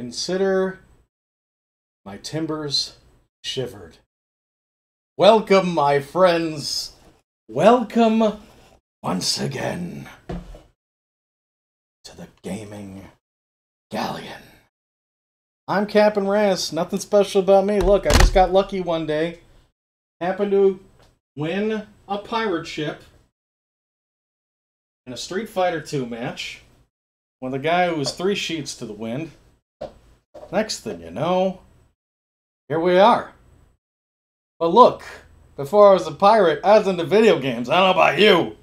Consider my timbers shivered. Welcome, my friends. Welcome once again to the gaming galleon. I'm Captain Raz. Nothing special about me. Look, I just got lucky one day. Happened to win a pirate ship in a Street Fighter 2 match with a guy who was three sheets to the wind. Next thing you know, here we are. But look, before I was a pirate, I was into video games. I don't know about you.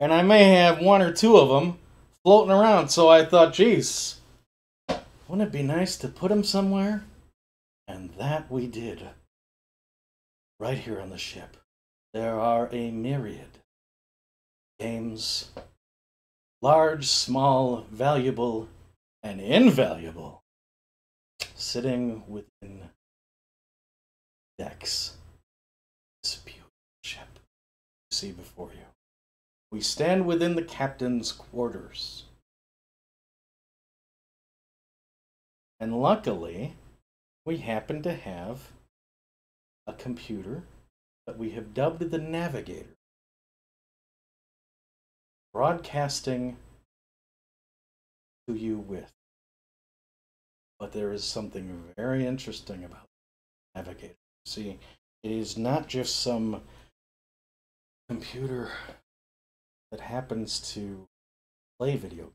And I may have one or two of them floating around, so I thought, geez, wouldn't it be nice to put them somewhere? And that we did. Right here on the ship. There are a myriad games large, small, valuable, and invaluable sitting within decks. This beautiful ship you see before you. We stand within the captain's quarters. And luckily, we happen to have a computer that we have dubbed the Navigator, broadcasting to you with. But there is something very interesting about Navigator. See, it is not just some computer that happens to play video games.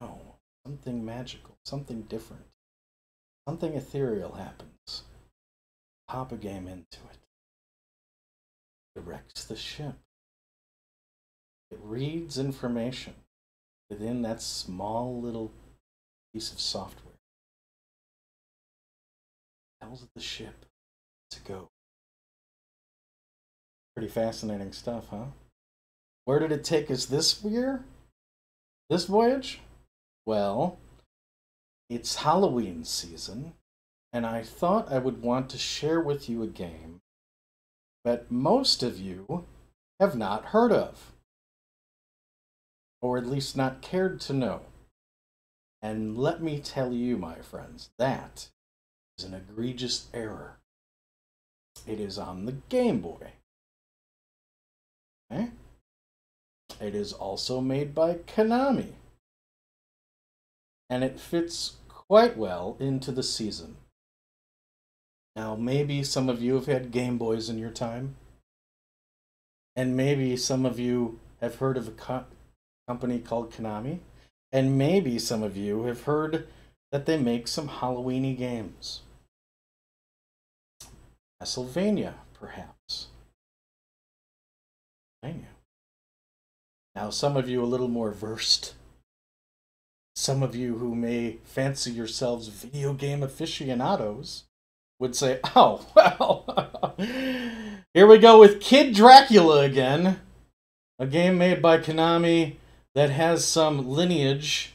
No, something magical, something different, something ethereal happens. Pop a game into it. Directs the ship. It reads information within that small little piece of software. Tells the ship to go. Pretty fascinating stuff, huh? Where did it take us this year? This voyage? Well, it's Halloween season, and I thought I would want to share with you a game that most of you have not heard of, or at least not cared to know. And let me tell you, my friends, that is an egregious error. It is on the Game Boy. Okay? It is also made by Konami. And it fits quite well into the season. Now, maybe some of you have had Game Boys in your time. And maybe some of you have heard of a co- company called Konami. And maybe some of you have heard that they make some Halloweeny games. Castlevania, perhaps. Now, some of you a little more versed. Some of you who may fancy yourselves video game aficionados would say, oh, well, here we go with Kid Dracula again. A game made by Konami that has some lineage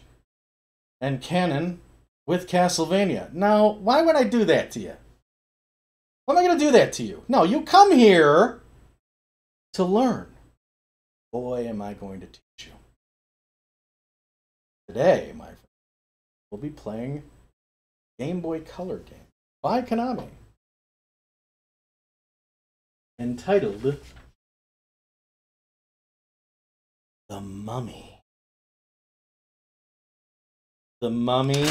and canon with Castlevania. Now, why would I do that to you? Am I going to do that to you? No, you come here to learn. Boy, am I going to teach you. Today, my friend, we'll be playing Game Boy Color game by Konami entitled The Mummy. The Mummy.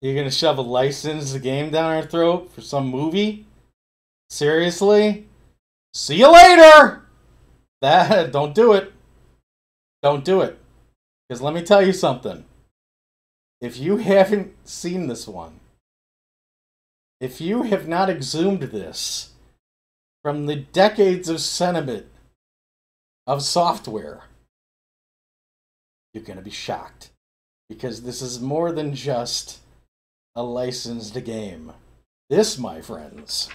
You're gonna shove a license licensed game down our throat for some movie? Seriously? See you later! That don't do it. Don't do it. Because let me tell you something. If you haven't seen this one, if you have not exhumed this from the decades of sentiment of software, you're going to be shocked. Because this is more than just a licensed game. This, my friends,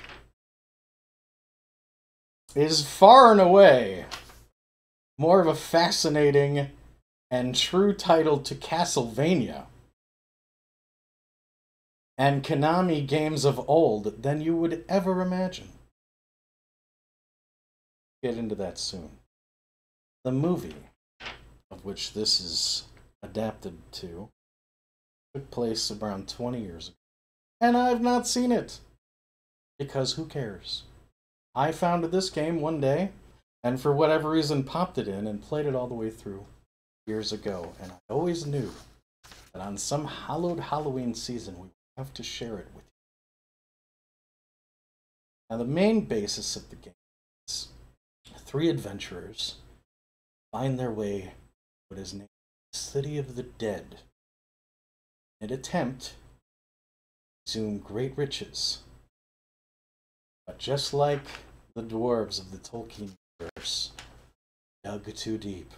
is far and away more of a fascinating and true title to Castlevania and Konami games of old than you would ever imagine. Get into that soon. The movie, of which this is adapted to, took place around 20 years ago. And I've not seen it. Because who cares? I found this game one day, and for whatever reason popped it in and played it all the way through years ago. And I always knew that on some hallowed Halloween season, we would have to share it with you. Now, the main basis of the game is three adventurers find their way to what is named the City of the Dead and attempt to assume great riches. But just like the dwarves of the Tolkien universe, dug too deep,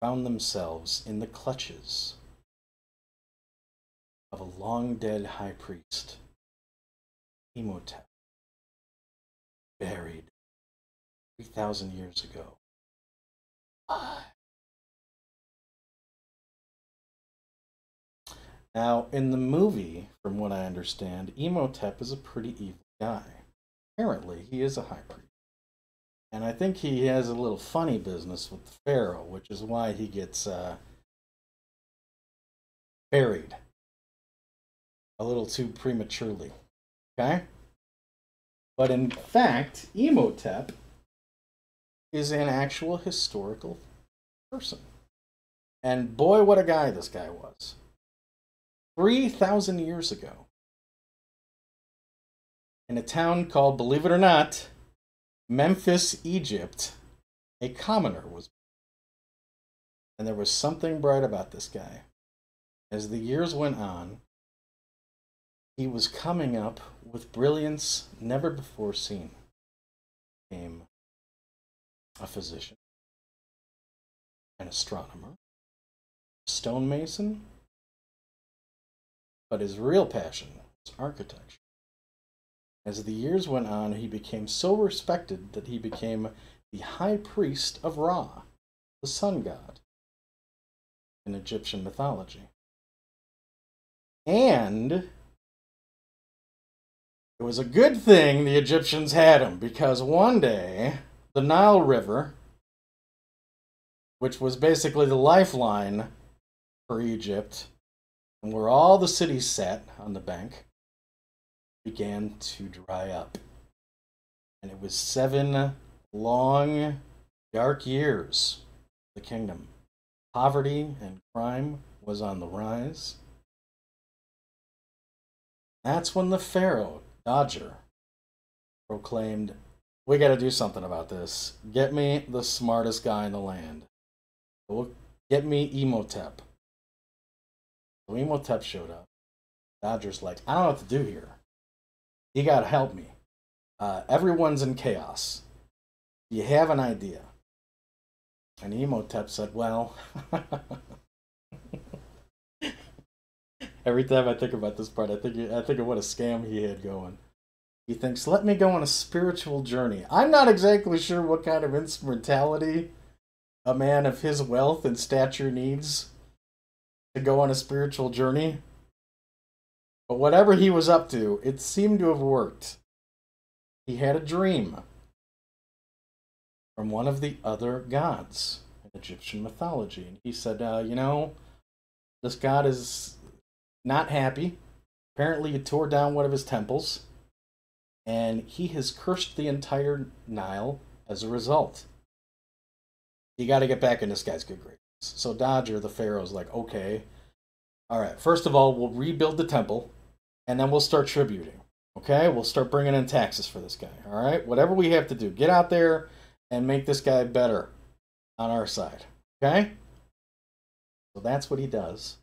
found themselves in the clutches of a long dead high priest, Imhotep, buried 3,000 years ago. Ah. Now, in the movie, from what I understand, Imhotep is a pretty evil guy. Apparently, he is a high priest. And I think he has a little funny business with the Pharaoh, which is why he gets uh, buried a little too prematurely. Okay? But in fact, Imhotep is an actual historical person. And boy, what a guy this guy was. 3,000 years ago, in a town called, believe it or not, Memphis, Egypt, a commoner was. born. And there was something bright about this guy. As the years went on, he was coming up with brilliance never before seen. Became a physician, an astronomer, a stonemason, but his real passion was architecture. As the years went on, he became so respected that he became the high priest of Ra, the sun god, in Egyptian mythology. And it was a good thing the Egyptians had him because one day the Nile River, which was basically the lifeline for Egypt, and where all the cities sat on the bank, began to dry up. And it was seven long, dark years the kingdom. Poverty and crime was on the rise. That's when the Pharaoh, Djoser, proclaimed, We got to do something about this. Get me the smartest guy in the land. Get me Imhotep. So Imhotep showed up. Djoser's like, I don't know what to do here. You got to help me. Uh, everyone's in chaos. You have an idea? And Imhotep said, Well, every time I think about this part, I think I think of what a scam he had going. He thinks, "Let me go on a spiritual journey." I'm not exactly sure what kind of instrumentality a man of his wealth and stature needs to go on a spiritual journey. But whatever he was up to, it seemed to have worked. He had a dream from one of the other gods in Egyptian mythology. And he said, uh, You know, this god is not happy. Apparently, he tore down one of his temples, and he has cursed the entire Nile as a result. You got to get back in this guy's good graces. So Djoser, the Pharaoh's like, okay, all right. First of all, we'll rebuild the temple, and then we'll start tributing. Okay, we'll start bringing in taxes for this guy. All right, whatever we have to do, get out there and make this guy better on our side. Okay. So that's what he does.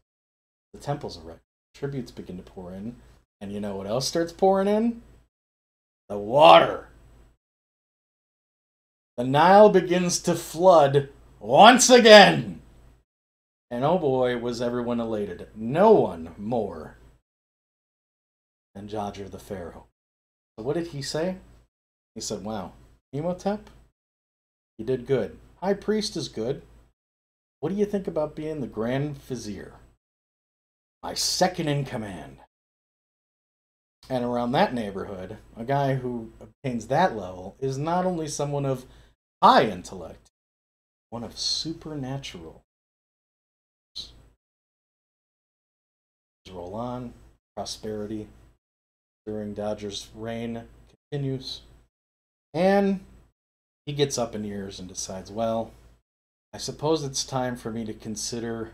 The temple's erected. Tributes begin to pour in, and you know what else starts pouring in? The water. The Nile begins to flood once again. And oh boy, was everyone elated. No one more than Djoser the Pharaoh. So what did he say? He said, Wow, Imhotep, you did good. High priest is good. What do you think about being the Grand Vizier? My second in command. And around that neighborhood, a guy who obtains that level is not only someone of high intellect, one of supernatural roll on. Prosperity during Djoser's reign continues. And he gets up in years and decides, well, I suppose it's time for me to consider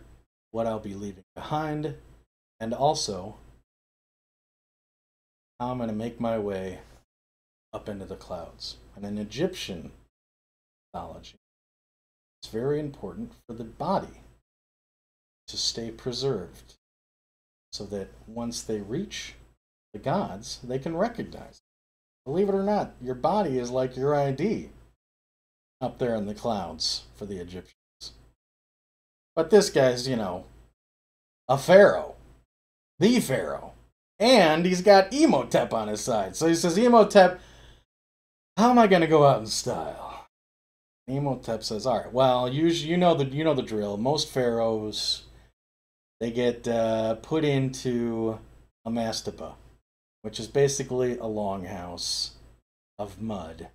what I'll be leaving behind and also how I'm going to make my way up into the clouds. And in Egyptian mythology, it's very important for the body to stay preserved so that once they reach the gods, they can recognize. Believe it or not, your body is like your ID up there in the clouds for the Egyptians. But this guy's, you know, a pharaoh, the pharaoh. And he's got Imhotep on his side. So he says, Imhotep, how am I going to go out in style? Imhotep says, all right, well, you, you, know, the, you know the drill. Most pharaohs, they get uh, put into a mastaba, which is basically a longhouse of mud.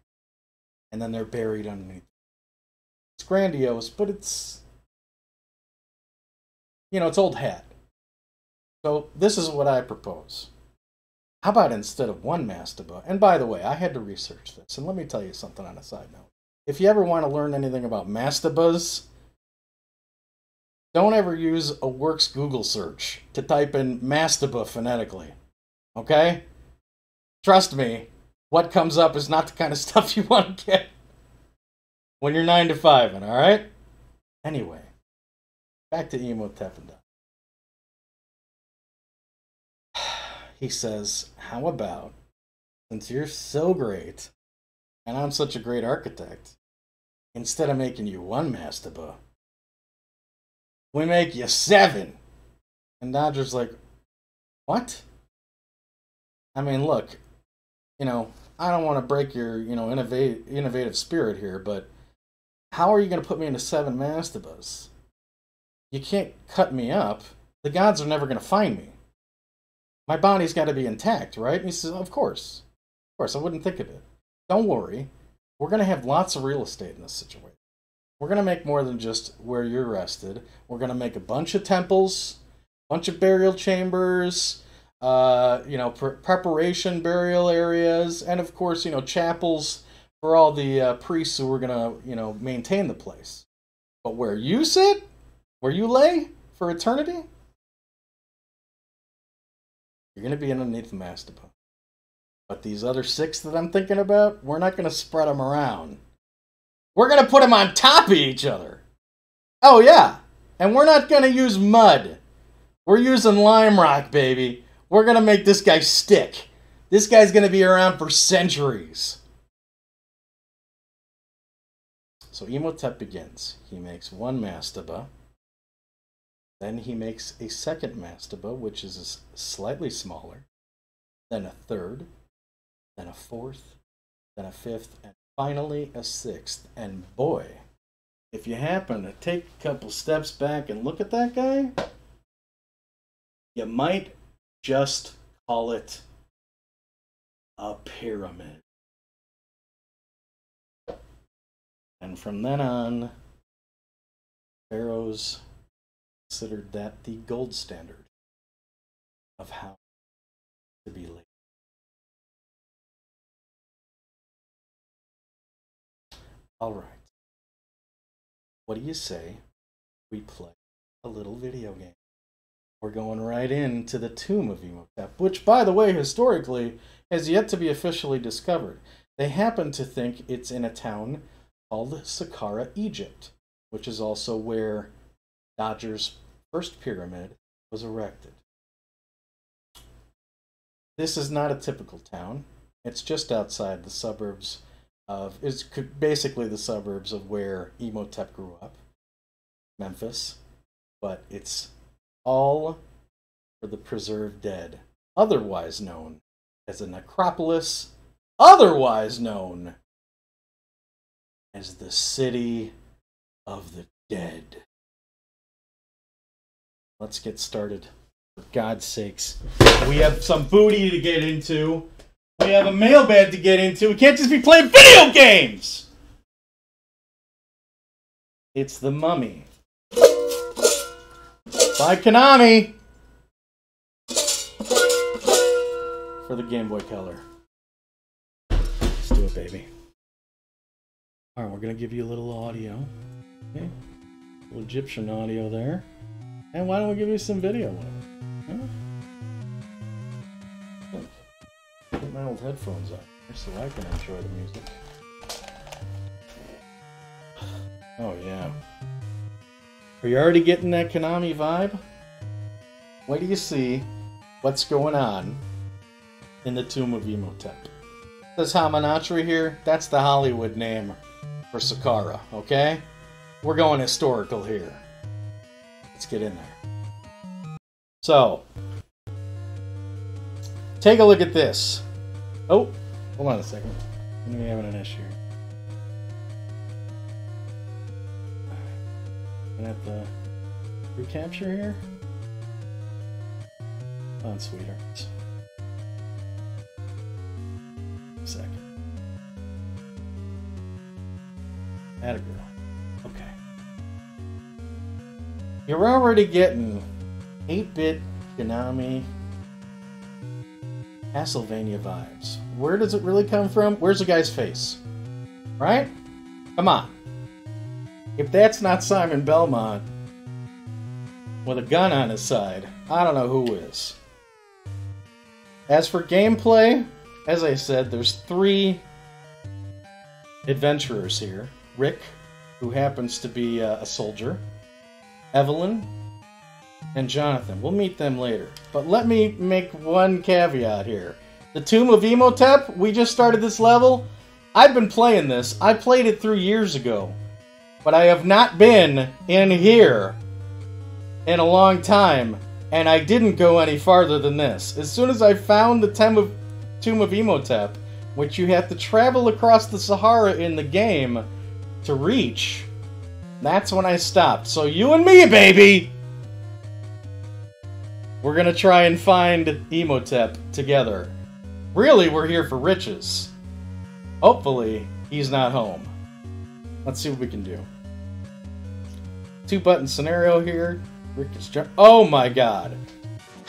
And then they're buried underneath. It's grandiose, but it's, you know, it's old hat. So this is what I propose. How about instead of one mastaba? And by the way, I had to research this, and let me tell you something on a side note. If you ever want to learn anything about mastabas, don't ever use a works Google search to type in mastaba phonetically. Okay? Trust me, what comes up is not the kind of stuff you want to get when you're 9 to 5, and all right? Anyway, back to Imhotep and he says, How about, since you're so great, and I'm such a great architect, instead of making you one mastaba, we make you seven. And Djoser's like, What? I mean, look, you know, I don't want to break your, you know, innovate, innovative spirit here, but how are you going to put me into seven mastabas? You can't cut me up. The gods are never going to find me my body's got to be intact, right? And he says, Of course. Of course, I wouldn't think of it. Don't worry. We're going to have lots of real estate in this situation. We're going to make more than just where you're rested. We're going to make a bunch of temples, a bunch of burial chambers, uh, you know, pre- preparation burial areas, and of course, you know, chapels for all the uh, priests who are going to, you know, maintain the place. But where you sit, where you lay for eternity, you're going to be underneath the mastaba. But these other six that I'm thinking about, we're not going to spread them around. We're going to put them on top of each other. Oh, yeah. And we're not going to use mud. We're using lime rock, baby. We're going to make this guy stick. This guy's going to be around for centuries. So Imhotep begins. He makes one mastaba. Then he makes a second mastaba, which is slightly smaller, then a third, then a fourth, then a fifth, and finally a sixth. And boy, if you happen to take a couple steps back and look at that guy, you might just call it a pyramid. And from then on, pharaohs considered that the gold standard of how to be laid. All right. What do you say we play a little video game? We're going right into the tomb of Imhotep, which, by the way, historically has yet to be officially discovered. They happen to think it's in a town called Saqqara, Egypt, which is also where Djoser's first pyramid was erected. This is not a typical town. It's just outside the suburbs of, it's basically the suburbs of where Imhotep grew up, Memphis, but it's all for the preserved dead, otherwise known as a necropolis, otherwise known as the city of the dead. Let's get started. For God's sakes. We have some booty to get into. We have a mailbag to get into. We can't just be playing video games! It's the mummy. By Konami! for the Game Boy Color. Let's do it, baby. All right, we're gonna give you a little audio. Okay, a little Egyptian audio there. And why don't we give you some video? Huh? My old headphones on so I can enjoy the music. Oh yeah. Are you already getting that Konami vibe? Wait do you see what's going on in the Tomb of Imhotep. This Hamunaptra here, that's the Hollywood name for Saqqara, okay? We're going historical here. Let's get in there. So, take a look at this. Oh, hold on a second. I'm having an issue. I'm gonna have to recapture here. On sweethearts. Second. A girl. Okay. You're already getting 8-bit Konami Castlevania vibes. Where does it really come from? Where's the guy's face? Right? Come on. If that's not Simon Belmont with a gun on his side, I don't know who is. As for gameplay, as I said, there's three adventurers here. Rick, who happens to be uh, a soldier, Evelyn, and Jonathan. We'll meet them later. But let me make one caveat here. The Tomb of Imhotep, we just started this level. I've been playing this. I played it through years ago. But I have not been in here in a long time and I didn't go any farther than this. As soon as I found the Tomb of, Tomb of Imhotep, which you have to travel across the Sahara in the game to reach, that's when I stopped. So you and me, baby! We're gonna try and find Imhotep together. Really, we're here for riches. Hopefully, he's not home. Let's see what we can do. Two button scenario here. Rick is jump. Oh my god.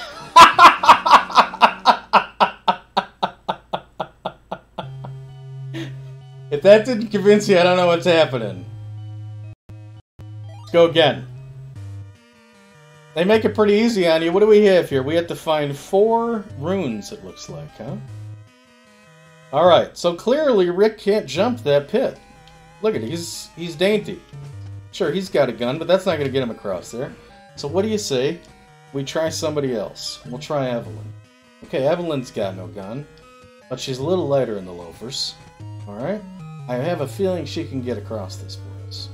if that didn't convince you, I don't know what's happening. Let's go again. They make it pretty easy on you. What do we have here? We have to find four runes, it looks like, huh? Alright, so clearly Rick can't jump that pit. Look at he's, he's dainty. Sure, he's got a gun, but that's not going to get him across there. So what do you say? We try somebody else. We'll try Evelyn. Okay, Evelyn's got no gun, but she's a little lighter in the loafers. Alright? I have a feeling she can get across this for us.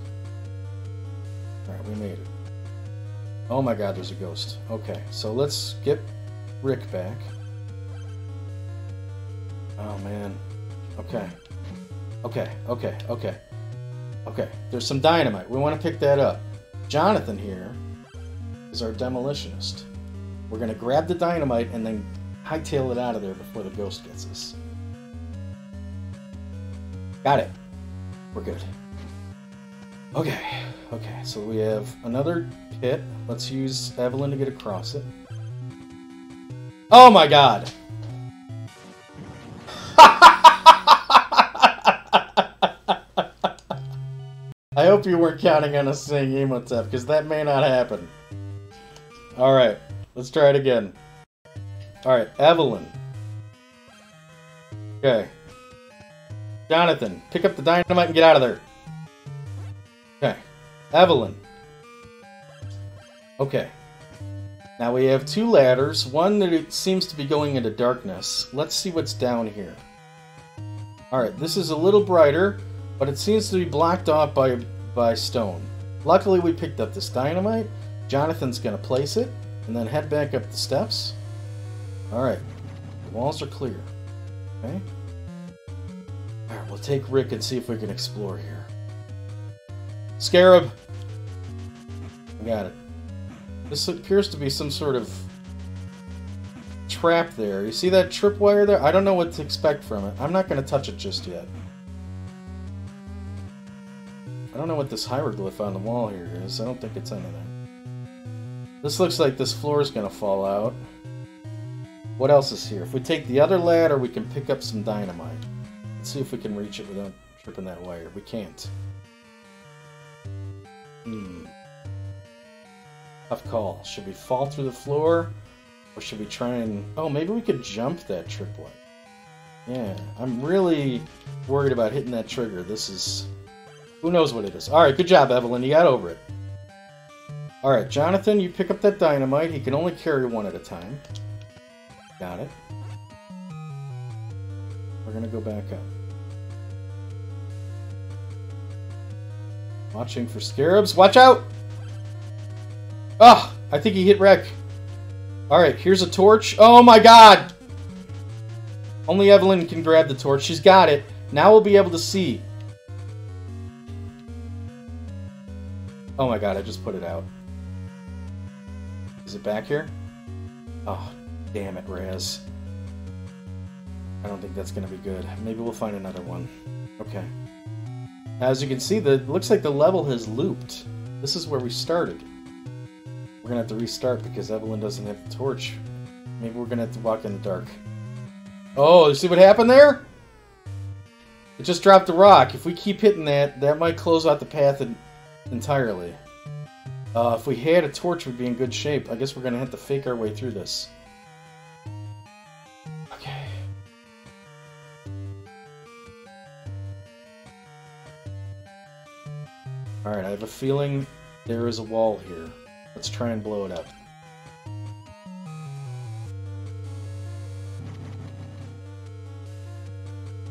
Alright, we made it. Oh my god, there's a ghost. Okay, so let's get Rick back. Oh man. Okay. Okay, okay, okay. Okay, there's some dynamite. We want to pick that up. Jonathan here is our demolitionist. We're going to grab the dynamite and then hightail it out of there before the ghost gets us. Got it. We're good. Okay, okay, so we have another Let's use Evelyn to get across it. Oh my god! I hope you weren't counting on us saying Imhotep, because that may not happen. Alright, let's try it again. Alright, Evelyn. Okay. Jonathan, pick up the dynamite and get out of there. Okay. Evelyn. Okay. Now we have two ladders, one that seems to be going into darkness. Let's see what's down here. Alright, this is a little brighter, but it seems to be blocked off by, by stone. Luckily we picked up this dynamite, Jonathan's going to place it and then head back up the steps. Alright, the walls are clear. Okay? Alright, we'll take Rick and see if we can explore here. Scarab! I got it. This appears to be some sort of trap there. You see that tripwire there? I don't know what to expect from it. I'm not going to touch it just yet. I don't know what this hieroglyph on the wall here is. I don't think it's anything. This looks like this floor is going to fall out. What else is here? If we take the other ladder, we can pick up some dynamite. Let's see if we can reach it without tripping that wire. We can't. Hmm. Tough call. Should we fall through the floor? Or should we try and... Oh, maybe we could jump that tripwire. Yeah, I'm really worried about hitting that trigger. This is... Who knows what it is. Alright, good job, Evelyn. You got over it. Alright, Jonathan, you pick up that dynamite. He can only carry one at a time. Got it. We're gonna go back up. Watching for scarabs. Watch out! Ah! Oh, I think he hit Rick. Alright, here's a torch. Oh my god! Only Evelyn can grab the torch. She's got it. Now we'll be able to see. Oh my god, I just put it out. Is it back here? Oh, damn it, Raz. I don't think that's going to be good. Maybe we'll find another one. Okay. As you can see, the looks like the level has looped. This is where we started. We're to have to restart because Evelyn doesn't have the torch. Maybe we're to have to walk in the dark. Oh, you see what happened there? It just dropped the rock. If we keep hitting that, that might close out the path entirely. Uh, if we had a torch, we'd be in good shape. I guess we're to have to fake our way through this. Okay. Alright, I have a feeling there is a wall here. Let's try and blow it up.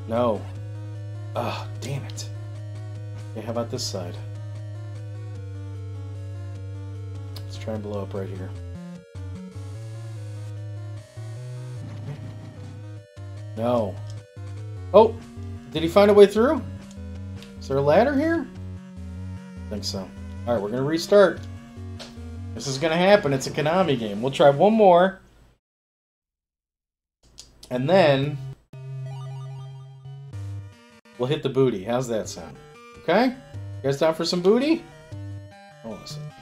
No. Ah, damn it. Okay, how about this side? Let's try and blow up right here. No. Oh! Did he find a way through? Is there a ladder here? I think so. Alright, we're gonna restart. This is gonna happen. It's a Konami game. We'll try one more. And then... We'll hit the booty. How's that sound? Okay? You guys down for some booty? Hold on a second.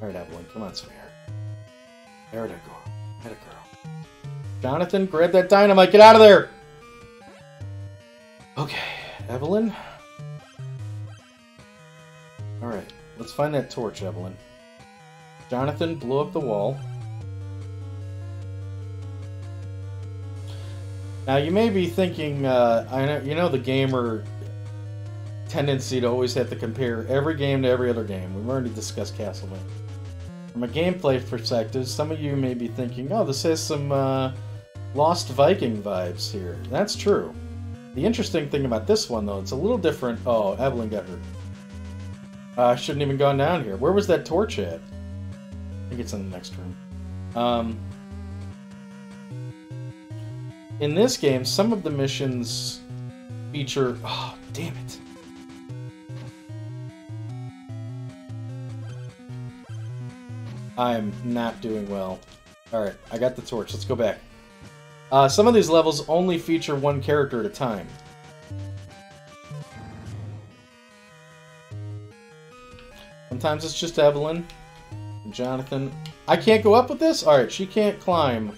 Alright, Evelyn, come on, sweetheart. There to go. There girl. Jonathan, grab that dynamite. Get out of there! Okay, Evelyn. Find that torch, Evelyn. Jonathan, blow up the wall. Now, you may be thinking, uh, I know, you know the gamer tendency to always have to compare every game to every other game. We've already discussed Castlevania. From a gameplay perspective, some of you may be thinking, oh, this has some uh, Lost Viking vibes here. That's true. The interesting thing about this one, though, it's a little different. Oh, Evelyn got hurt. I uh, shouldn't even gone down here. Where was that torch at? I think it's in the next room. Um, in this game, some of the missions feature... Oh, damn it. I'm not doing well. Alright, I got the torch. Let's go back. Uh, some of these levels only feature one character at a time. Sometimes it's just Evelyn Jonathan. I can't go up with this? Alright, she can't climb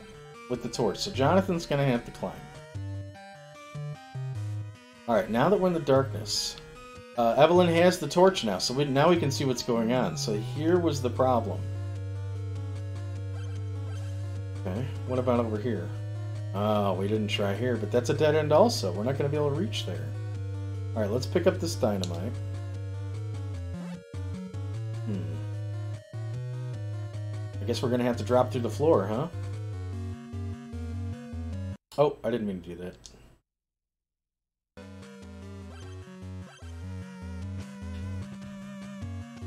with the torch, so Jonathan's to have to climb. Alright, now that we're in the darkness, uh, Evelyn has the torch now, so we, now we can see what's going on. So here was the problem. Okay, what about over here? Oh, we didn't try here, but that's a dead end also. We're not going to be able to reach there. Alright, let's pick up this dynamite. I guess we're to have to drop through the floor, huh? Oh, I didn't mean to do that.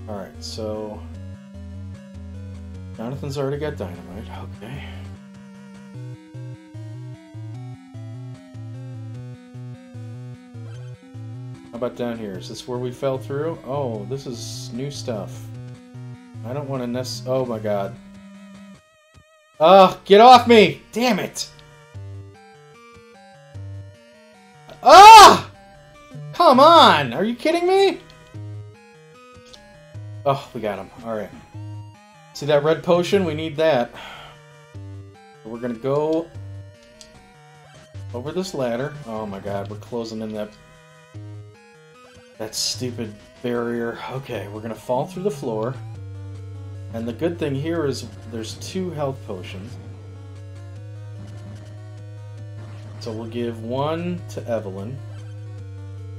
Alright, so... Jonathan's already got dynamite, okay. How about down here? Is this where we fell through? Oh, this is new stuff. I don't want to nest. Oh my god. Oh, get off me! Damn it! Ah! Come on! Are you kidding me? Oh, we got him. Alright. See that red potion? We need that. We're gonna go over this ladder. Oh my god, we're closing in that that stupid barrier. Okay, we're gonna fall through the floor. And the good thing here is there's two health potions. So we'll give one to Evelyn.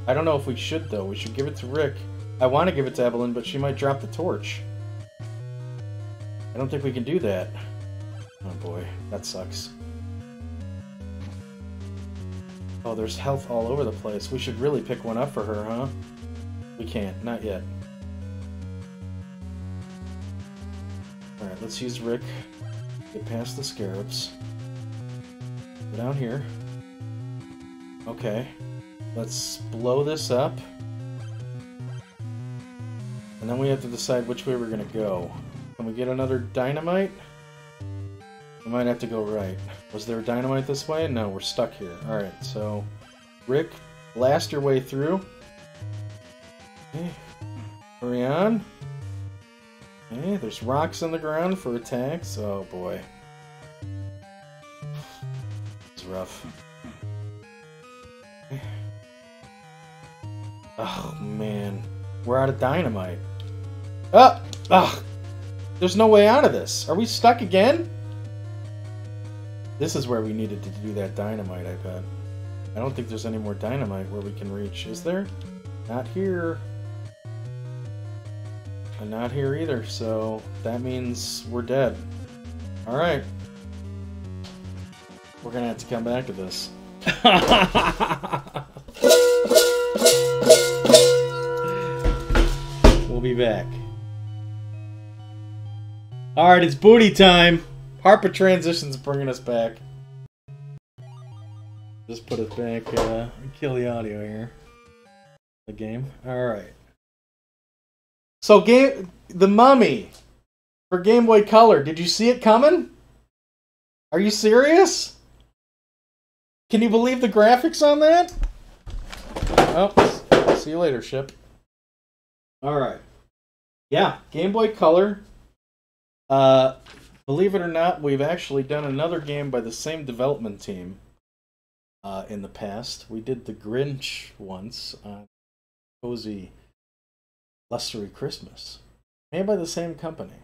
I don't know if we should, though. We should give it to Rick. I want to give it to Evelyn, but she might drop the torch. I don't think we can do that. Oh boy, that sucks. Oh, there's health all over the place. We should really pick one up for her, huh? We can't. Not yet. Let's use Rick. Get past the scarabs. Go down here. Okay. Let's blow this up. And then we have to decide which way we're gonna go. Can we get another dynamite? We might have to go right. Was there dynamite this way? No, we're stuck here. Alright, so... Rick, blast your way through. Okay. Hurry on. Okay, there's rocks on the ground for attacks. Oh boy. It's rough. Oh man. We're out of dynamite. Oh! Ugh! There's no way out of this. Are we stuck again? This is where we needed to do that dynamite, I bet. I don't think there's any more dynamite where we can reach. Is there? Not here. And not here either, so that means we're dead. Alright. We're gonna have to come back to this. we'll be back. Alright, it's booty time! Harper Transition's bringing us back. Just put it back, uh, kill the audio here. The game. Alright. So game the mummy for Game Boy Color, did you see it coming? Are you serious? Can you believe the graphics on that? Oh, see you later, ship. Alright. Yeah, Game Boy Color. Uh Believe it or not, we've actually done another game by the same development team uh, in the past. We did The Grinch once on Cozy Lustery Christmas, made by the same company.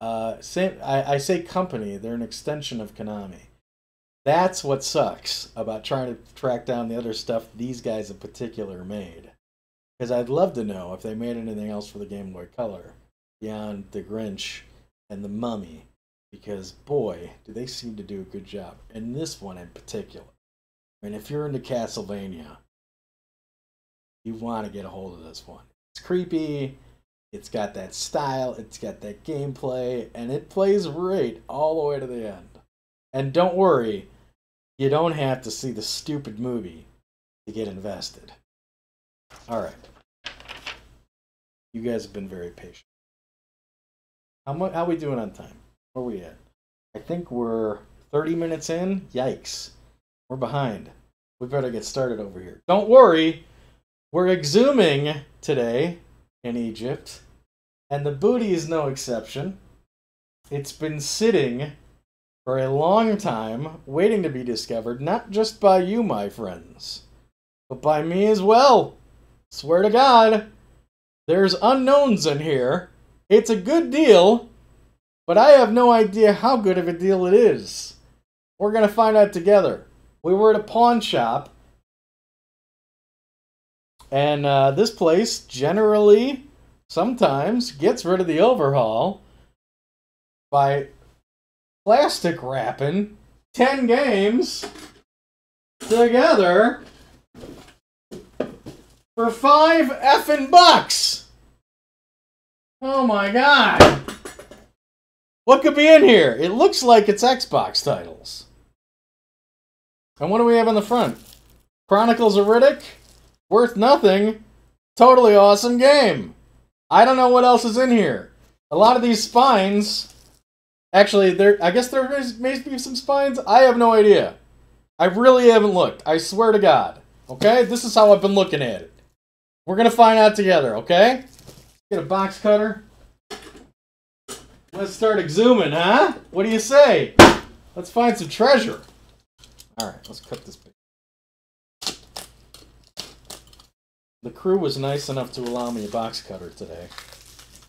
Uh, same, I, I say company, they're an extension of Konami. That's what sucks about trying to track down the other stuff these guys in particular made. Because I'd love to know if they made anything else for the Game Boy Color beyond The Grinch and The Mummy, because boy, do they seem to do a good job. And this one in particular. I mean, if you're into Castlevania, you want to get a hold of this one. It's creepy, it's got that style, it's got that gameplay, and it plays great all the way to the end. And don't worry, you don't have to see the stupid movie to get invested. Alright. You guys have been very patient. How much? How we doing on time? Where we at? I think we're 30 minutes in. Yikes, we're behind. We better get started over here. Don't worry, we're exhuming today in Egypt, and the booty is no exception. It's been sitting for a long time, waiting to be discovered, not just by you, my friends, but by me as well. Swear to God, there's unknowns in here it's a good deal, but I have no idea how good of a deal it is. We're going to find out together. We were at a pawn shop, and uh, this place generally, sometimes, gets rid of the overhaul by plastic wrapping 10 games together for five effing bucks. Oh my god! What could be in here? It looks like it's Xbox titles. And what do we have on the front? Chronicles of Riddick? Worth nothing. Totally awesome game. I don't know what else is in here. A lot of these spines. Actually, there. I guess there may be some spines. I have no idea. I really haven't looked. I swear to God. Okay? This is how I've been looking at it. We're gonna find out together, okay? Get a box cutter. Let's start exhuming, huh? What do you say? Let's find some treasure. All right, let's cut this. The crew was nice enough to allow me a box cutter today.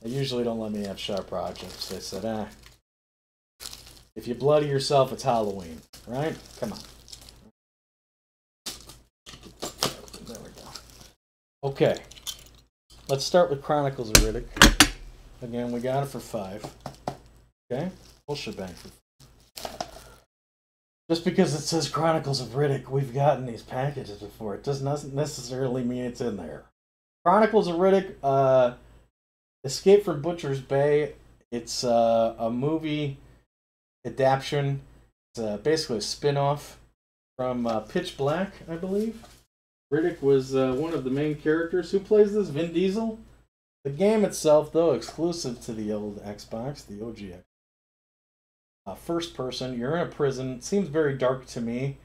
They usually don't let me have sharp objects. They said, ah, if you bloody yourself, it's Halloween, right? Come on. There we go. Okay. Let's start with Chronicles of Riddick. Again, we got it for five. Okay? Full shebang for just because it says Chronicles of Riddick, we've gotten these packages before. It does not necessarily mean it's in there. Chronicles of Riddick, uh, Escape from Butcher's Bay. It's uh, a movie adaptation. It's uh, basically a spin off from uh, Pitch Black, I believe. Riddick was uh, one of the main characters. Who plays this? Vin Diesel? The game itself, though, exclusive to the old Xbox, the OG uh, first person. You're in a prison. Seems very dark to me,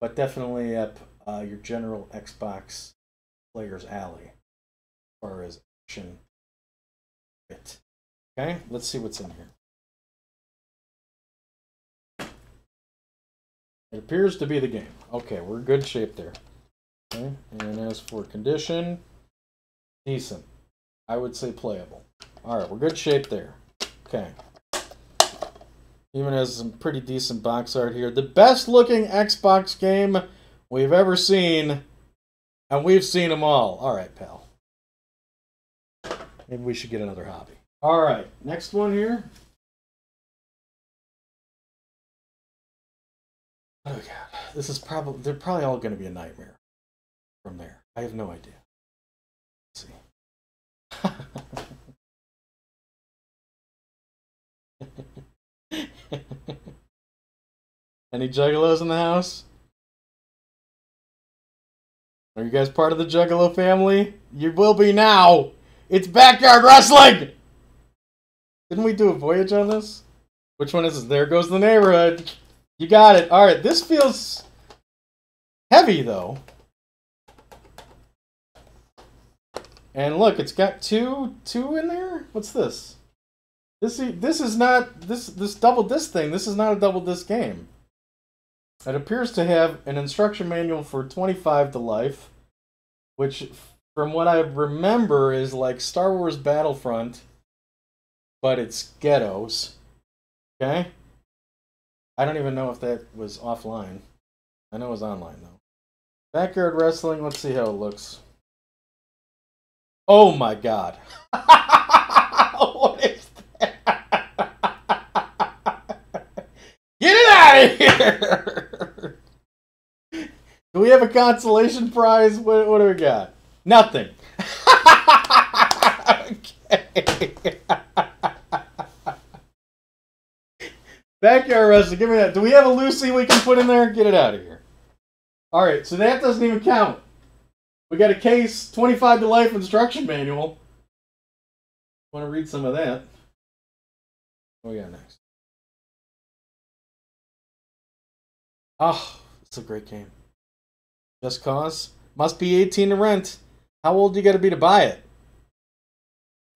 but definitely up uh, your general Xbox player's alley as far as action. Bit. Okay, let's see what's in here. It appears to be the game. Okay, we're good shape there. Okay, and as for condition, decent. I would say playable. All right, we're good shape there. Okay. Even has some pretty decent box art here. The best looking Xbox game we've ever seen, and we've seen them all. All right, pal. Maybe we should get another hobby. All right, next one here. Oh god, this is probably they're probably all going to be a nightmare from there. I have no idea. Let's see. Any juggalos in the house? Are you guys part of the Juggalo family? You will be now! It's backyard wrestling! Didn't we do a voyage on this? Which one is this? There goes the neighborhood. You got it. Alright, this feels heavy though. And look, it's got two two in there? What's this? This this is not this this double disc thing. This is not a double disc game. It appears to have an instruction manual for 25 to life, which from what I remember is like Star Wars Battlefront, but it's ghettos. Okay? I don't even know if that was offline. I know it was online though. Backyard wrestling, let's see how it looks. Oh my god. what is Get it out of here! Do we have a consolation prize? What, what do we got? Nothing. Backyard wrestling, give me that. Do we have a Lucy we can put in there? Get it out of here. All right, so that doesn't even count. We got a case, 25 to life instruction manual. Want to read some of that? What we got next? Ah, oh, it's a great game. Just Cause. Must be 18 to rent. How old do you got to be to buy it?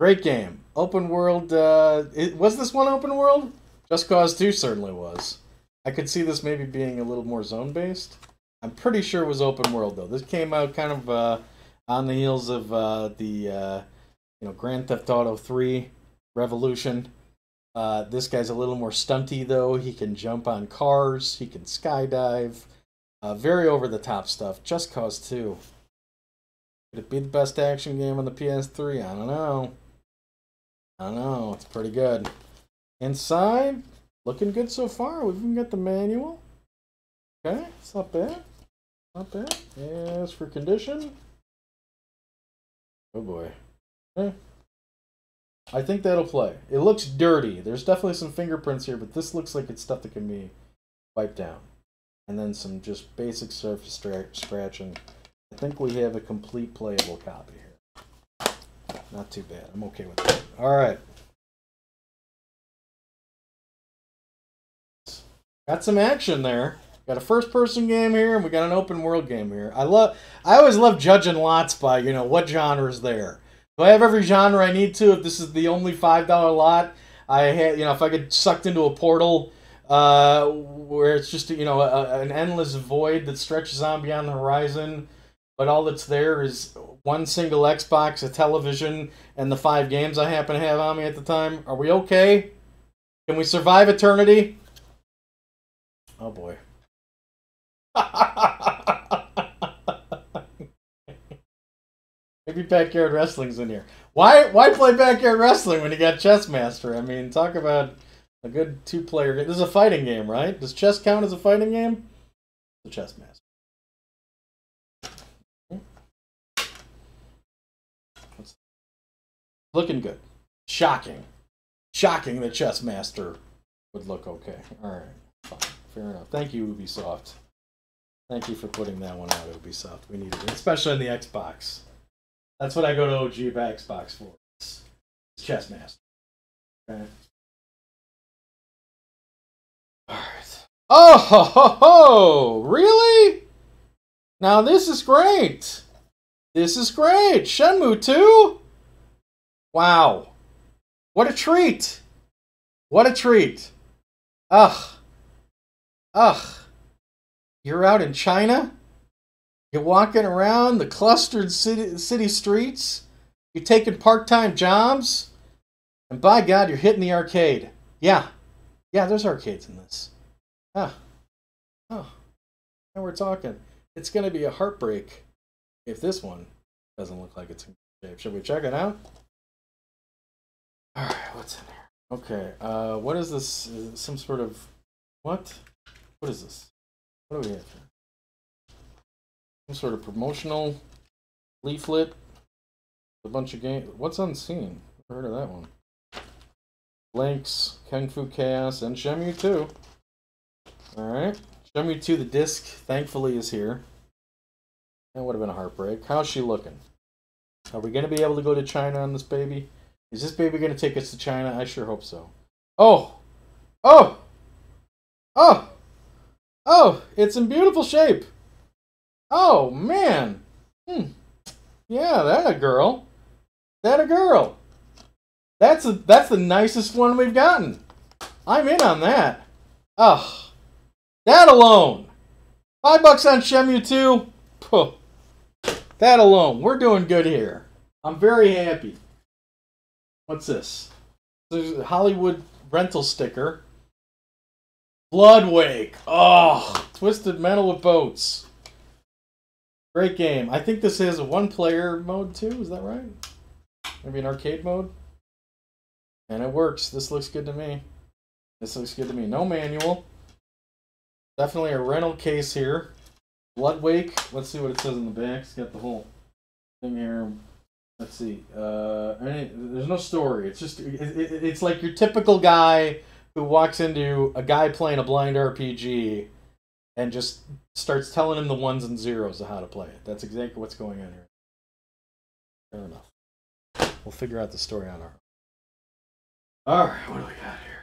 Great game. Open world. Uh, it, was this one open world? Just Cause 2 certainly was. I could see this maybe being a little more zone based. I'm pretty sure it was open world though. This came out kind of uh, on the heels of uh, the uh, you know Grand Theft Auto 3 Revolution. Uh, this guy's a little more stunty though. He can jump on cars. He can skydive. Uh, very over the top stuff. Just Cause 2. Could it be the best action game on the PS3? I don't know. I don't know. It's pretty good. Inside, looking good so far. We've even got the manual. Okay, it's not bad. Not bad. As for condition. Oh boy. Okay. I think that'll play. It looks dirty. There's definitely some fingerprints here, but this looks like it's stuff that can be wiped down. And then some just basic surface scratching. I think we have a complete playable copy here. Not too bad. I'm okay with that. All right. Got some action there. Got a first person game here and we got an open world game here. I love I always love judging lots by, you know, what genre is there. Do I have every genre I need to? If this is the only five dollar lot, I had, you know, if I get sucked into a portal, uh, where it's just you know a, an endless void that stretches on beyond the horizon, but all that's there is one single Xbox, a television, and the five games I happen to have on me at the time. Are we okay? Can we survive eternity? Oh boy. Maybe backyard wrestling's in here. Why why play backyard wrestling when you got Chessmaster? I mean, talk about a good two player game. This is a fighting game, right? Does chess count as a fighting game? The Chessmaster. Looking good. Shocking. Shocking that Chess Master would look okay. Alright. Fair enough. Thank you, Ubisoft. Thank you for putting that one out, Ubisoft. We needed it, especially on the Xbox. That's what I go to OG Xbox for. It's Chessmaster. Okay. Oh ho ho ho! Really? Now this is great! This is great! Shenmue 2? Wow. What a treat! What a treat! Ugh. Ugh. You're out in China? You're walking around the clustered city, city streets. You're taking part time jobs. And by God, you're hitting the arcade. Yeah. Yeah, there's arcades in this. Ah. Oh. Now we're talking. It's going to be a heartbreak if this one doesn't look like it's in shape. Should we check it out? All right, what's in here? Okay, uh, what is this? Is some sort of what? What is this? What do we have here? Some sort of promotional leaflet. A bunch of games. What's unseen? Never heard of that one. Blinx, Kung Fu Chaos, and Shenmue 2. Alright. Shenmue 2, the disc, thankfully, is here. That would have been a heartbreak. How's she looking? Are we going to be able to go to China on this baby? Is this baby going to take us to China? I sure hope so. Oh! Oh! Oh! Oh! It's in beautiful shape! Oh, man! Hmm. Yeah, that a girl. That a girl. That's a, that's the nicest one we've gotten. I'm in on that. Ugh. That alone. Five bucks on Shenmue 2. Puh. That alone. We're doing good here. I'm very happy. What's this? There's a Hollywood rental sticker. Bloodwake. Oh, Twisted Metal with boats. Great game. I think this is a one player mode too. Is that right? Maybe an arcade mode? And it works. This looks good to me. This looks good to me. No manual. Definitely a rental case here. Bloodwake. Let's see what it says in the back. It's got the whole thing here. Let's see. Uh, I mean, there's no story. It's just it, it, it's like your typical guy who walks into a guy playing a blind RPG and just starts telling him the ones and zeros of how to play it. That's exactly what's going on here. Fair enough. We'll figure out the story on our own. All right, what do we got here?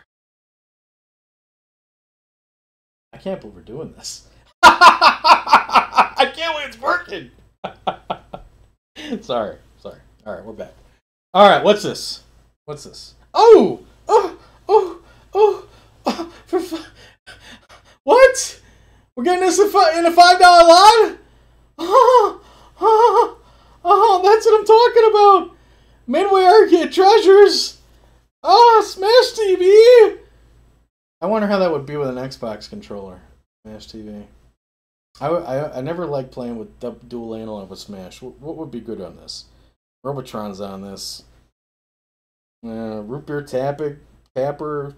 Can't believe we're doing this. I can't believe it's working. sorry, sorry. All right, we're back. All right, what's this? What's this? Oh, oh, oh, oh, oh for what? We're getting this in a five dollar lot? Oh, oh, oh, that's what I'm talking about. Midway Arcade Treasures. Oh, Smash TV! I wonder how that would be with an Xbox controller. Smash TV. I, I, I never liked playing with dual analog with Smash. What, what would be good on this? Robotron's on this. Uh, Root Beer Tapper, Tapper,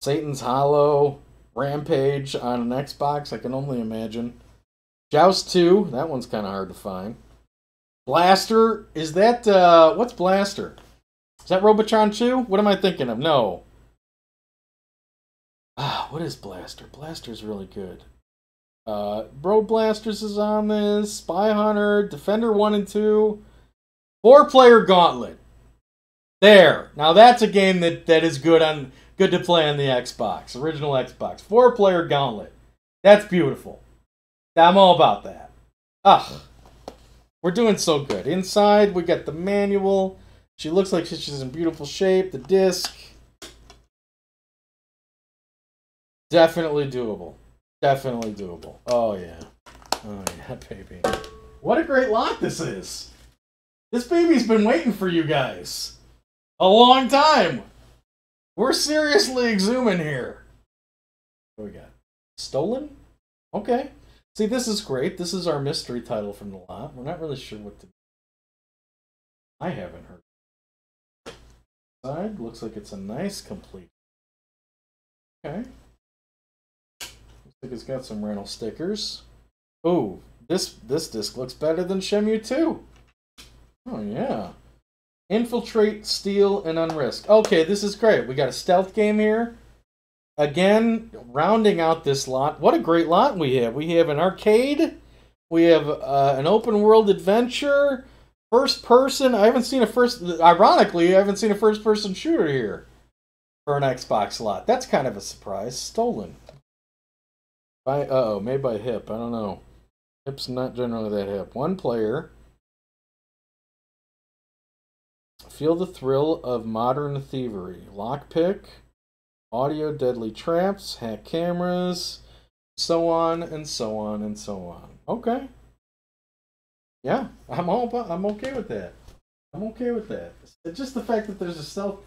Satan's Hollow, Rampage on an Xbox. I can only imagine. Joust 2. That one's kind of hard to find. Blaster. Is that, uh, what's Blaster? Is that Robotron 2? What am I thinking of? No. Ah, what is Blaster? Blaster's really good. Uh, Road Blasters is on this. Spy Hunter, Defender 1 and 2. Four player gauntlet. There. Now that's a game that, that is good on good to play on the Xbox. Original Xbox. Four player gauntlet. That's beautiful. I'm all about that. Ah. We're doing so good. Inside we got the manual. She looks like she's in beautiful shape. The disc. Definitely doable. Definitely doable. Oh yeah. Oh yeah, baby. What a great lot this is. This baby's been waiting for you guys. A long time. We're seriously exhuming here. What we got? Stolen? Okay. See, this is great. This is our mystery title from the lot. We're not really sure what to do. I haven't heard. Side looks like it's a nice complete. Okay. It's got some rental stickers. Oh, this this disc looks better than Shenmue 2. Oh yeah. Infiltrate, steal, and unrisk. Okay, this is great. We got a stealth game here. Again, rounding out this lot. What a great lot we have. We have an arcade. We have uh, an open world adventure. First person. I haven't seen a first. Ironically, I haven't seen a first person shooter here for an Xbox lot. That's kind of a surprise. Stolen. By uh oh, made by Hip. I don't know. Hip's not generally that hip. One player. Feel the thrill of modern thievery. Lockpick, audio deadly traps, hack cameras, so on and so on and so on. Okay. Yeah, I'm all about, I'm okay with that. I'm okay with that. Just the fact that there's a self,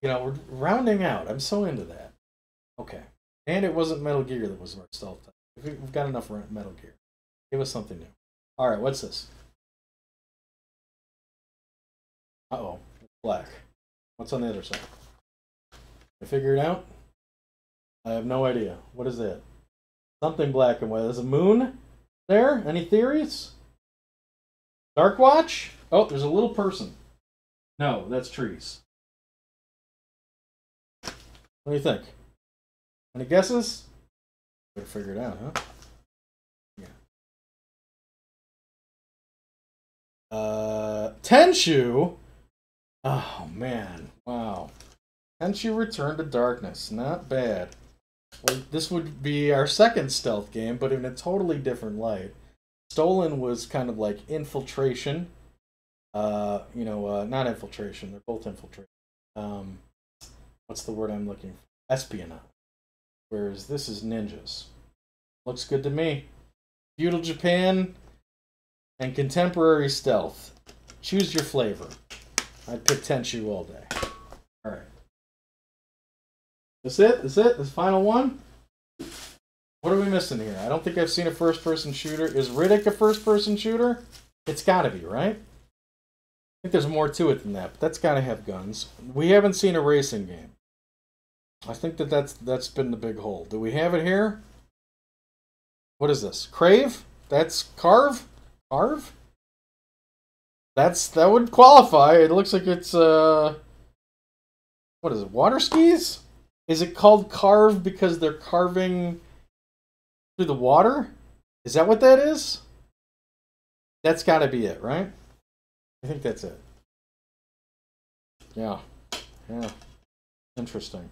you know, we're rounding out. I'm so into that. Okay. And it wasn't Metal Gear that was our stealth. We've got enough Metal Gear. Give us something new. All right, what's this? Uh oh, black. What's on the other side? I figure it out? I have no idea. What is that? Something black and white. There's a moon there. Any theories? Darkwatch? Oh, there's a little person. No, that's trees. What do you think? Any guesses? Better figure it out, huh? Uh, Tenchu. Oh man, wow. Tenchu Return to Darkness. Not bad. Well, this would be our second stealth game, but in a totally different light. Stolen was kind of like infiltration. Uh, you know, uh, not infiltration. They're both infiltration. Um, what's the word I'm looking for? Espionage. Whereas this is ninjas. Looks good to me. Feudal Japan, and contemporary stealth. Choose your flavor. I'd pick Tenchu all day. All right. That's it? That's it? This final one? What are we missing here? I don't think I've seen a first-person shooter. Is Riddick a first-person shooter? It's got to be, right? I think there's more to it than that, but that's got to have guns. We haven't seen a racing game. I think that that's that's been the big hole. Do we have it here? What is this? Crave? That's Carve? Carve? That's that would qualify. It looks like it's uh what is it? Water skis? Is it called carve because they're carving through the water? Is that what that is? That's got to be it, right? I think that's it. Yeah. Yeah. Interesting.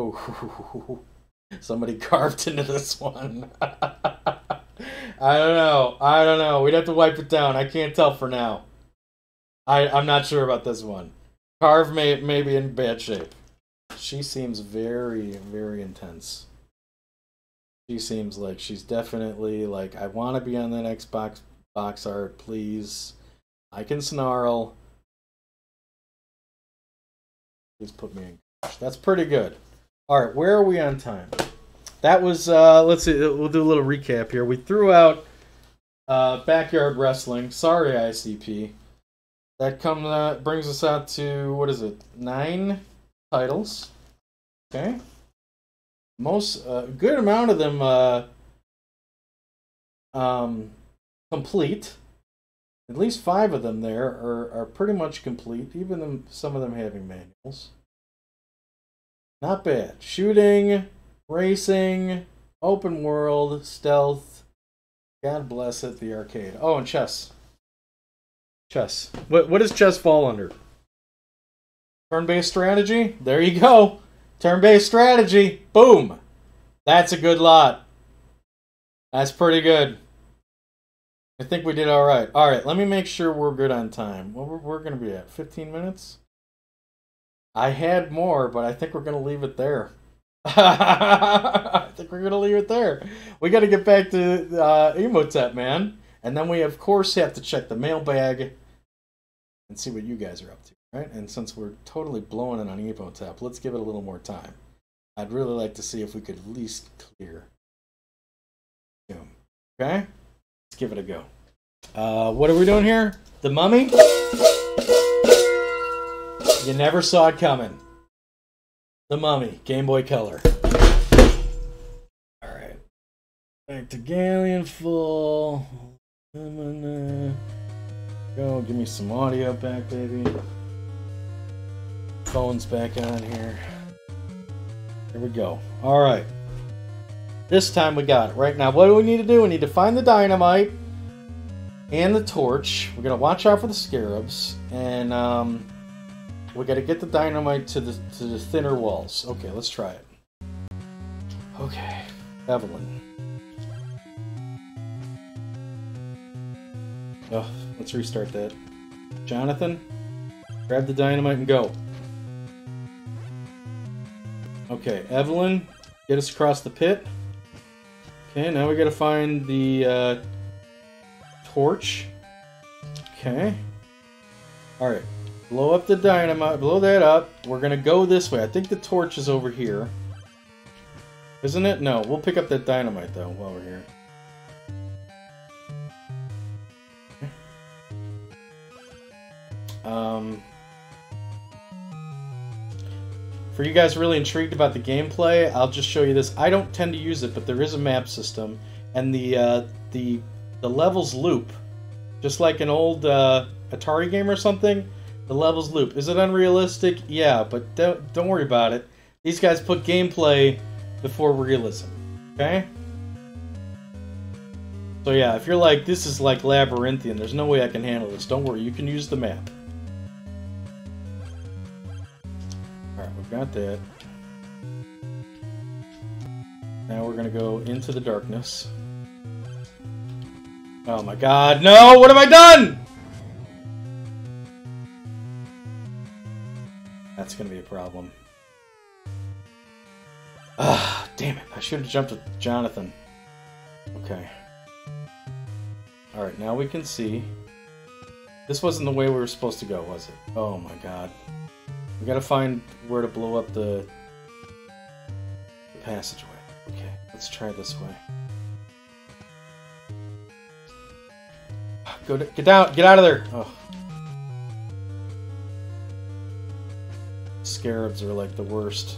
Oh, somebody carved into this one. I don't know. I don't know. We'd have to wipe it down. I can't tell for now. I I'm not sure about this one. Carve may may be in bad shape. She seems very very intense. She seems like she's definitely like I want to be on that Xbox box art, please. I can snarl. Please put me in. That's pretty good. All right, where are we on time? that was uh, let's see. We'll do a little recap here. We threw out uh, backyard wrestling. Sorry, ICP. That comes uh, brings us out to what is it? Nine titles. Okay. Most uh, good amount of them uh, um, complete. At least five of them there are, are pretty much complete. Even some of them having manuals. Not bad. Shooting, Racing, open world, stealth. God bless it, the arcade. Oh, and chess. Chess. What what does chess fall under? Turn-based strategy? There you go. Turn-based strategy. Boom. That's a good lot. That's pretty good. I think we did all right. All right, let me make sure we're good on time. We're, we're going to be at 15 minutes. I had more, but I think we're going to leave it there. I think we're gonna leave it there. We got to get back to uh, Imhotep, man, and then we of course have to check the mailbag and see what you guys are up to, right? And since we're totally blowing it on Imhotep, let's give it a little more time. I'd really like to see if we could at least clear. Okay, let's give it a go. Uh, what are we doing here? The Mummy. You never saw it coming. The Mummy, Game Boy Color. Alright. Back to Galleon full. I'm gonna Go, give me some audio back, baby. Phone's back on here. Here we go. Alright. This time we got it. Right now, what do we need to do? We need to find the dynamite and the torch. We're going to watch out for the scarabs. And, um, we got to get the dynamite to the to the thinner walls. Okay, let's try it. Okay, Evelyn. Oh, let's restart that. Jonathan, grab the dynamite and go. Okay, Evelyn, get us across the pit. Okay, now we gotta find the uh, torch. Okay. Alright, Blow up the dynamite. Blow that up. We're going to go this way. I think the torch is over here. Isn't it? No. We'll pick up that dynamite, though, while we're here. Um, for you guys really intrigued about the gameplay, I'll just show you this. I don't tend to use it, but there is a map system, and the uh, the the levels loop, just like an old uh, Atari game or something. The levels loop. Is it unrealistic? Yeah, but don't, don't worry about it. These guys put gameplay before realism. Okay? So yeah, if you're like, this is like labyrinthian, there's no way I can handle this. Don't worry, you can use the map. Alright, we've got that. Now we're gonna go into the darkness. Oh my god, no! What have I done? That's gonna be a problem. Ah, damn it. I should have jumped with Jonathan. Okay. Alright, now we can see. This wasn't the way we were supposed to go, was it? Oh my god. We gotta find where to blow up the, the passageway. Okay, let's try this way. Go to, get down, get out of there. Oh. Scarabs are like the worst.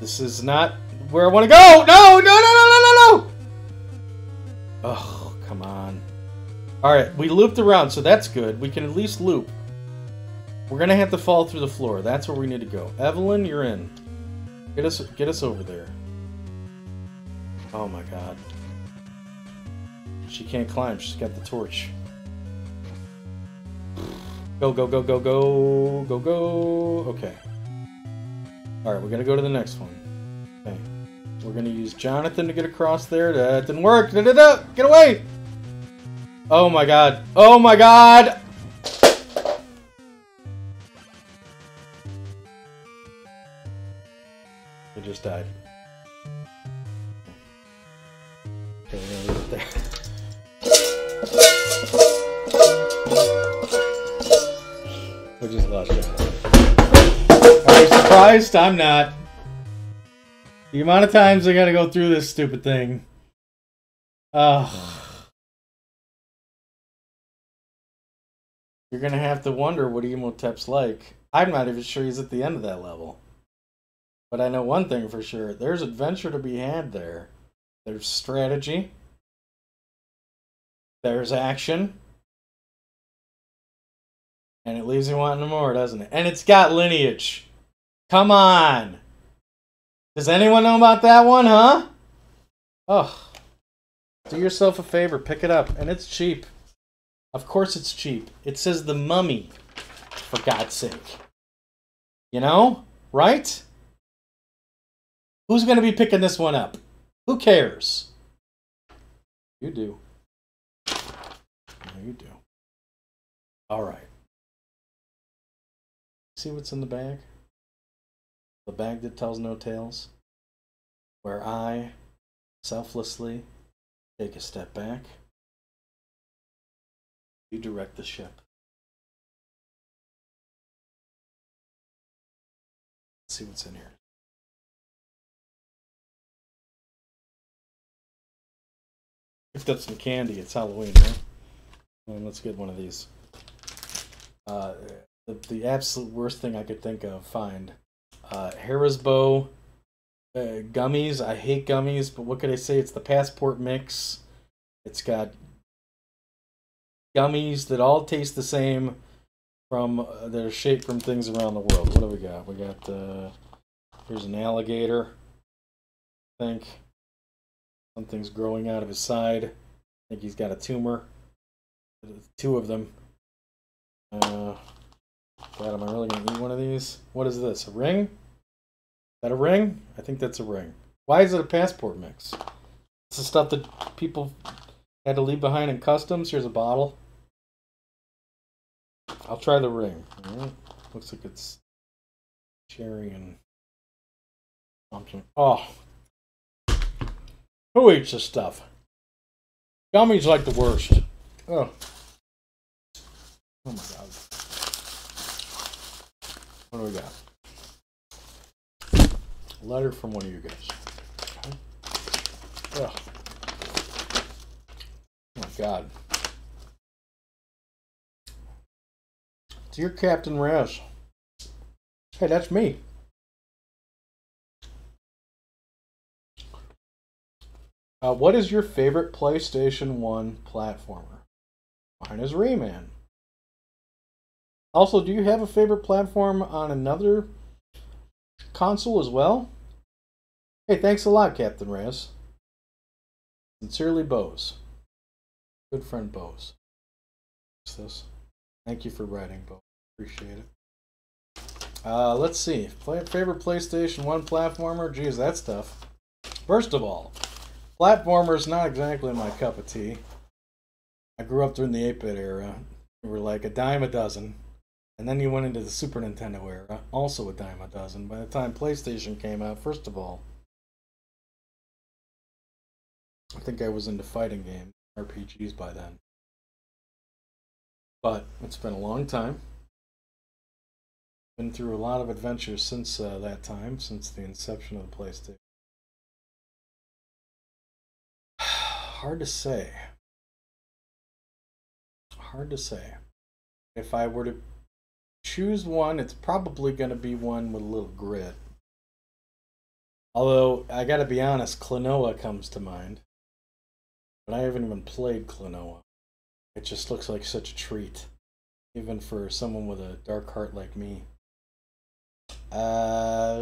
This is not where I want to go! No! No, no, no, no, no, no! Oh, come on. Alright, we looped around, so that's good. We can at least loop. We're gonna have to fall through the floor. That's where we need to go. Evelyn, you're in. Get us get us over there. Oh my god. She can't climb, she's got the torch. Go, go, go, go, go, go, go. Okay. Alright, we're gonna go to the next one. Okay. We're gonna use Jonathan to get across there. That didn't work. Get away! Oh my god. Oh my god! I just died. Surprised? I'm not. The amount of times I gotta go through this stupid thing. Ugh. You're gonna have to wonder what Imhotep's like. I'm not even sure he's at the end of that level. But I know one thing for sure. There's adventure to be had there. There's strategy. There's action. And it leaves you wanting more, doesn't it? And it's got lineage. Come on. Does anyone know about that one, huh? Oh. Do yourself a favor, pick it up. And it's cheap. Of course it's cheap. It says the mummy, for God's sake. You know? Right? Who's going to be picking this one up? Who cares? You do. you do. All right. See what's in the bag? The bag that tells no tales, where I selflessly take a step back. You direct the ship. Let's see what's in here. If that's some candy, it's Halloween, right? Um, let's get one of these. Uh, the, the absolute worst thing I could think of find uh, Haribo uh, gummies. I hate gummies, but what could I say? It's the passport mix. It's got gummies that all taste the same from uh, that are shaped from things around the world. What do we got? We got uh, here's an alligator. I think something's growing out of his side. I think he's got a tumor. Two of them. Uh, God, am I really gonna eat one of these? What is this? A ring? Is that a ring? I think that's a ring. Why is it a passport mix? It's the stuff that people had to leave behind in customs. Here's a bottle. I'll try the ring. Looks like it's cherry and something. Oh. Who eats this stuff? Gummies like the worst. Oh. Oh my god. What do we got? A letter from one of you guys. Okay. Oh my god. Dear Captain Raz. Hey, that's me. Uh, what is your favorite PlayStation 1 platformer? Mine is Rayman. Also, do you have a favorite platform on another console as well? Hey, thanks a lot, Captain Raz. Sincerely, Bose. Good friend Bose. What's this? Thank you for writing, Bose. Appreciate it. Uh, let's see. Play, favorite PlayStation 1 platformer? Geez, that's tough. First of all, platformer is not exactly my cup of tea. I grew up during the 8 bit era. We were like a dime a dozen. And then you went into the Super Nintendo era, also a dime a dozen. By the time PlayStation came out, first of all, I think I was into fighting games, RPGs by then. But it's been a long time. Been through a lot of adventures since uh, that time, since the inception of the PlayStation. Hard to say. Hard to say. If I were to choose one, it's probably going to be one with a little grit. Although, I gotta be honest, Klonoa comes to mind. But I haven't even played Klonoa. It just looks like such a treat. Even for someone with a dark heart like me. Uh,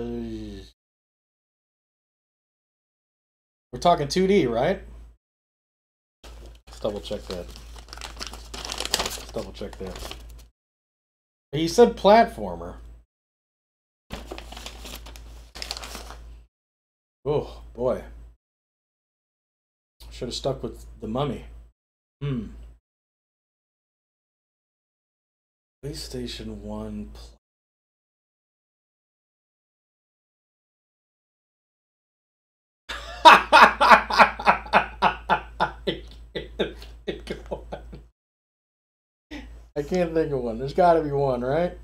we're talking 2D, right? Let's double check that. Let's double check that. He said platformer. Oh, boy. Should have stuck with the mummy. Hmm. PlayStation 1. I can't think of one. There's got to be one, right?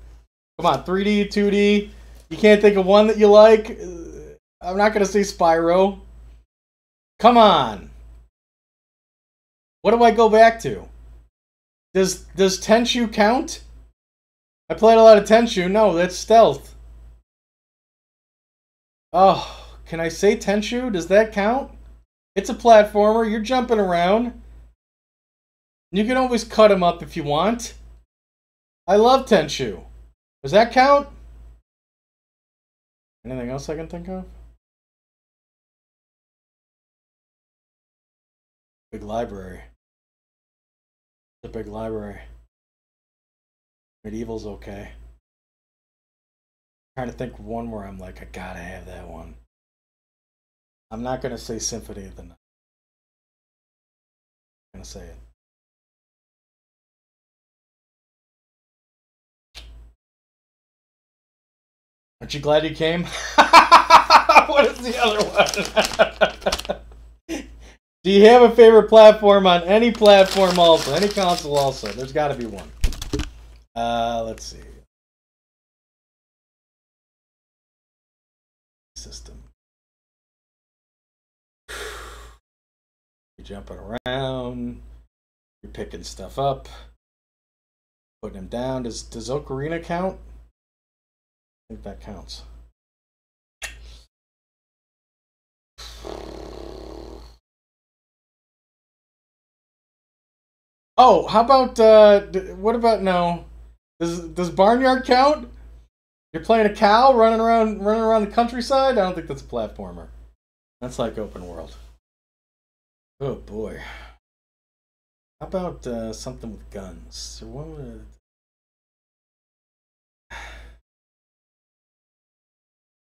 Come on, 3D, 2D. You can't think of one that you like? Uh, I'm not going to say Spyro. Come on. What do I go back to? Does does Tenchu count? I played a lot of Tenchu. No, that's stealth. Oh, can I say Tenchu? Does that count? It's a platformer. You're jumping around. You can always cut him up if you want. I love Tenchu. Does that count? Anything else I can think of? Big library. The big library. MediEvil's okay. I'm trying to think one where I'm like, I gotta have that one. I'm not gonna say Symphony of the Night. I'm gonna say it. Aren't you glad you came? what is the other one? Do you have a favorite platform on any platform also? Any console also? There's got to be one. Uh, let's see. System. You're jumping around. You're picking stuff up. Putting them down. Does, does Ocarina count? I think that counts. Oh, how about uh what about no? Does does barnyard count? You're playing a cow running around running around the countryside? I don't think that's a platformer. That's like open world. Oh boy. How about uh, something with guns? What would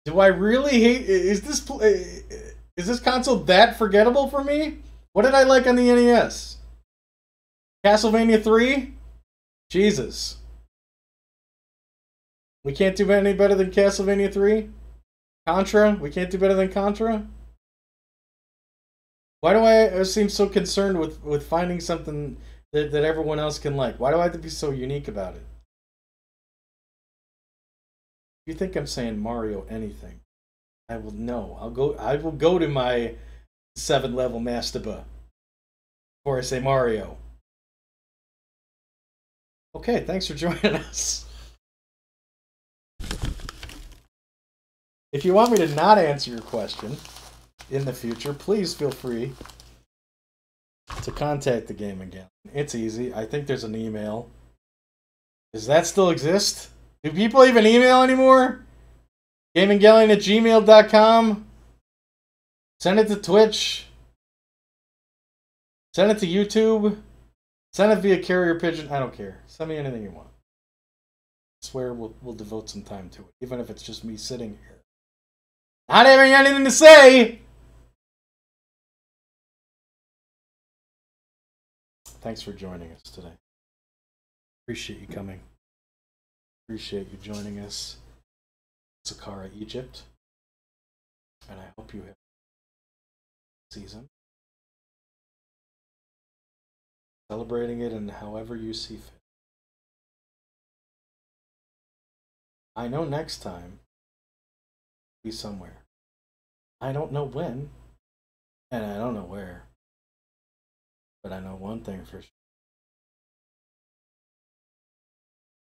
Do I really hate? Is this is this console that forgettable for me? What did I like on the NES? Castlevania three. Jesus. We can't do any better than Castlevania three. Contra. We can't do better than Contra. Why do I uh, seem so concerned with with finding something that that everyone else can like? Why do I have to be so unique about it? You think I'm saying Mario anything, I will know. I'll go. I will go to my seven level mastaba before I say Mario. Okay, thanks for joining us. If you want me to not answer your question in the future, please feel free to contact the game again. It's easy. I think there's an email. Does that still exist? Do people even email anymore? GamingGalleon at gmail.com. Send it to Twitch. Send it to YouTube. Send it via carrier pigeon. I don't care. Send me anything you want. I swear we'll, we'll devote some time to it, even if it's just me sitting here. Not having anything to say! Thanks for joining us today. Appreciate you coming. Appreciate you joining us, Saqqara, Egypt. And I hope you have season. Celebrating it in however you see fit. I know next time be somewhere. I don't know when, and I don't know where. But I know one thing for sure.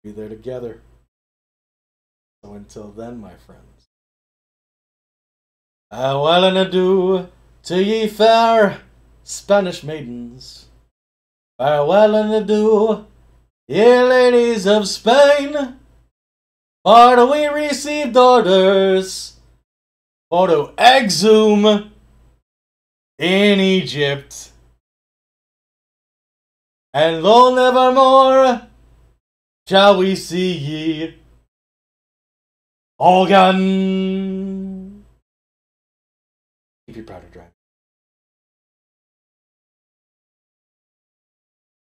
Be there together. So until then, my friends. Farewell and adieu to ye fair Spanish maidens. Farewell and adieu, ye ladies of Spain. For we received orders for to exhume in Egypt. And lo nevermore shall we see ye all gone? Keep proud of drive.